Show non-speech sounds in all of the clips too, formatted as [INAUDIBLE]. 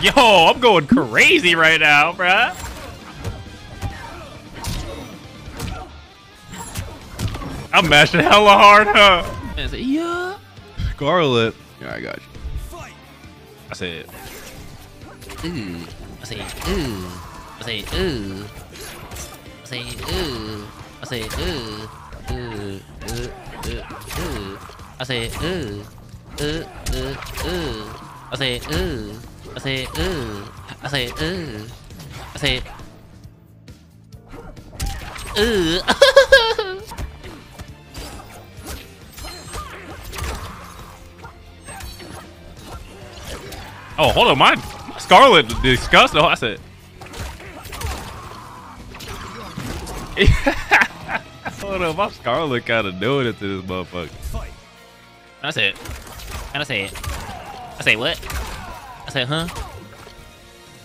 Yo, I'm going crazy right now, bruh. I'm mashing hella hard, huh? Yeah. Skarlet. Yeah, I got you. I said, Ooh. I say ooh. I say ooh. I say ooh. I say ooh. Ooh. Ooh. Ooh. Ooh. I say ooh. Ooh. Ooh. Ooh. I say ooh. I say ooh. I say ooh. I say ooh. [LAUGHS] oh, hold on, my Skarlet disgusting. Oh, I said, [LAUGHS] hold on, my Skarlet kind of doing it to this motherfucker. I said, and I said, I say what? I said, huh?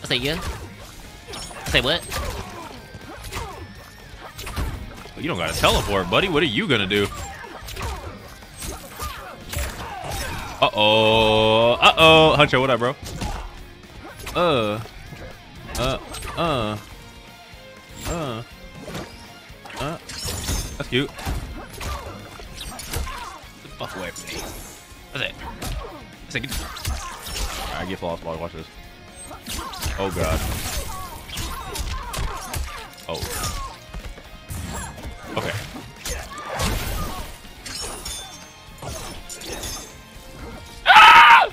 I say yeah. I say what? You don't gotta teleport, buddy. What are you gonna do? Uh oh. Uh oh. Huncho, what up, bro? Uh. Uh. Uh. Uh. Uh. That's cute. Get the fuck away from me. That's it. That's it. Alright, get flawless ball. Watch this. Oh, God. Oh. Okay. Ah!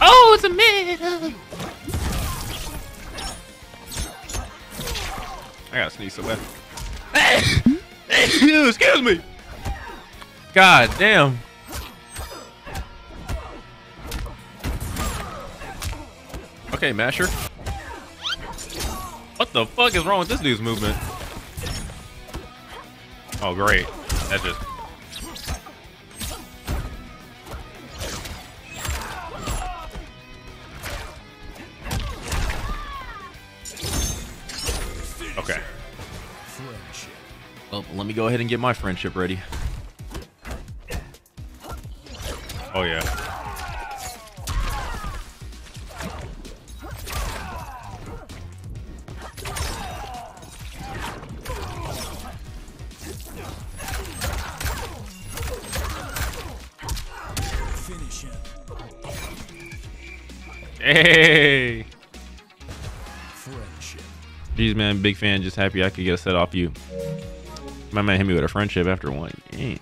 Oh, it's a mid. I gotta sneeze somewhere. [COUGHS] Excuse me. God damn. Okay, Masher. What the fuck is wrong with this dude's movement? Oh, great. That just... Okay. Well, let me go ahead and get my friendship ready. Oh, yeah. Hey! Jeez, man, big fan. Just happy I could get a set off you. My man hit me with a friendship after one game.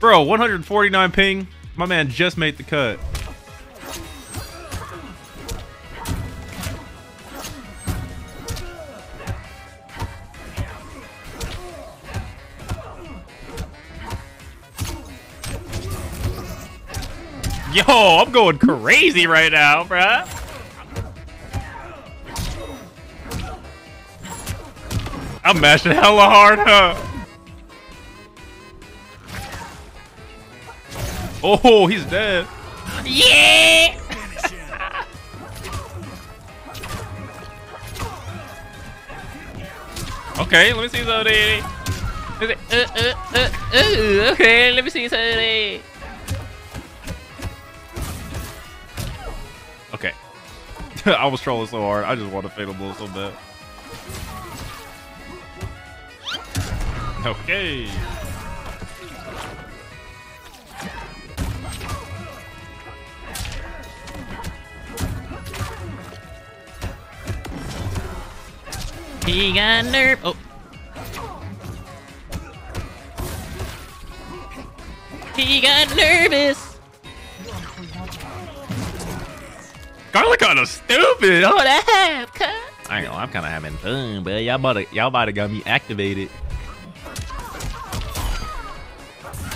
Bro, 149 ping. My man just made the cut. Yo, I'm going crazy right now, bruh. I'm mashing hella hard, huh? Oh, he's dead. Yeah. Okay, let me see something. Okay. Uh, uh, uh, uh, okay, let me see something. [LAUGHS] I was trolling so hard. I just want to fatal blow so bad. Okay. He got nerve. Oh. He got nervous. Garlic kind of stupid. What up, cut? I know. I'm kind of having fun, but y'all about to y'all about to got me activated.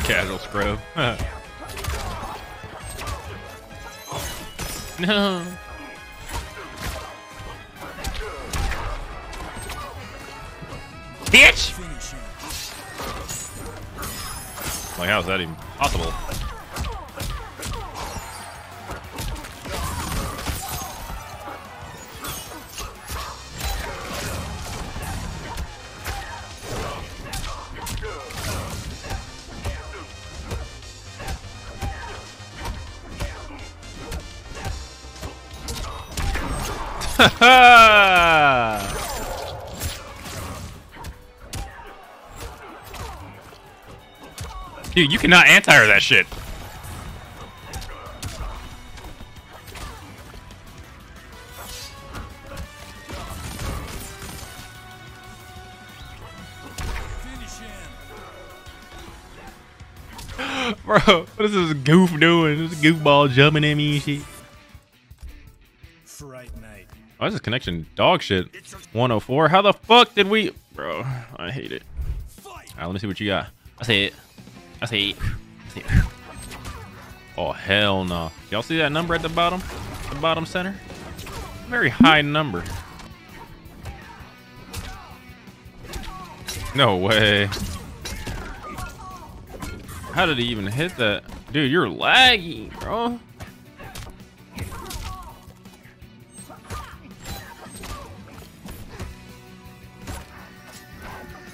Casual scrub. [LAUGHS] No. Bitch! Like, how is that even possible? [LAUGHS] Dude, you cannot anti-air that shit. [LAUGHS] Bro, what is this goof doing? This goofball jumping at me and shit. Oh, Why is this connection dog shit? 104? How the fuck did we... Bro, I hate it. Alright, let me see what you got. I say it. I say it. I say it. Oh, hell no. Y'all see that number at the bottom? The bottom center? Very high number. No way. How did he even hit that? Dude, you're laggy, bro.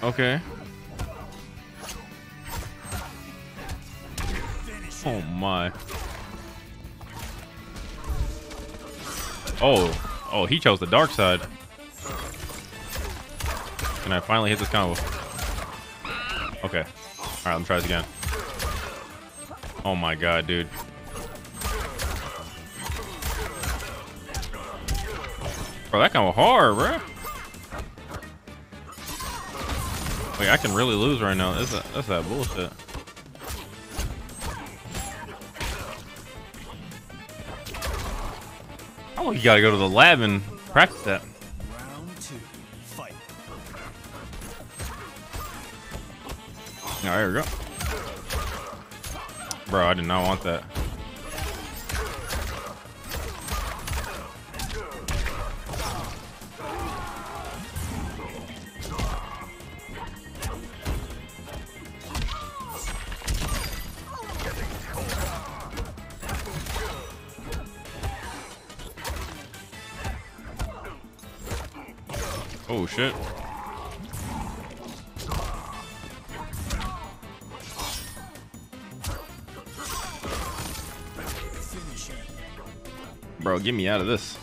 Okay. Oh my. Oh, oh, he chose the dark side. Can I finally hit this combo? Okay. All right, let me try this again. Oh my god, dude. Bro, that combo hard, bro. Wait, I can really lose right now. That's, a, that's that bullshit. Oh, you gotta go to the lab and practice that. Round two. Fight. All right, here we go. Bro, I did not want that. Oh shit. Bro, get me out of this.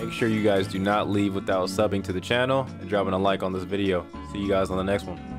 Make sure you guys do not leave without subbing to the channel and dropping a like on this video. See you guys on the next one.